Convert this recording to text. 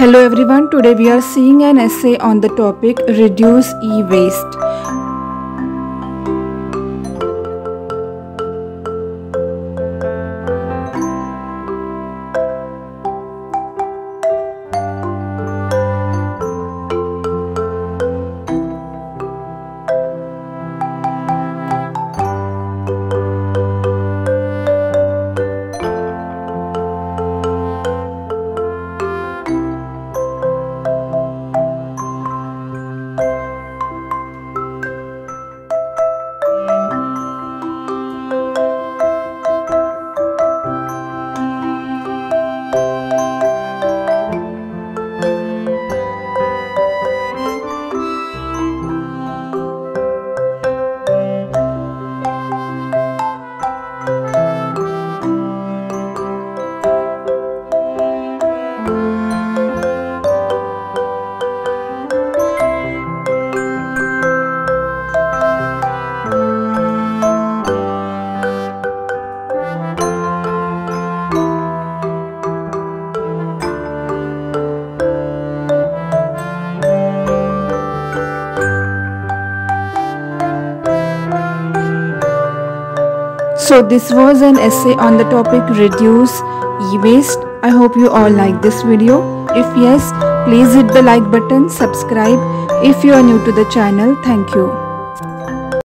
Hello everyone, today we are seeing an essay on the topic Reduce e-waste. So this was an essay on the topic reduce e-waste. I hope you all like this video. If yes, please hit the like button, subscribe if you are new to the channel. Thank you.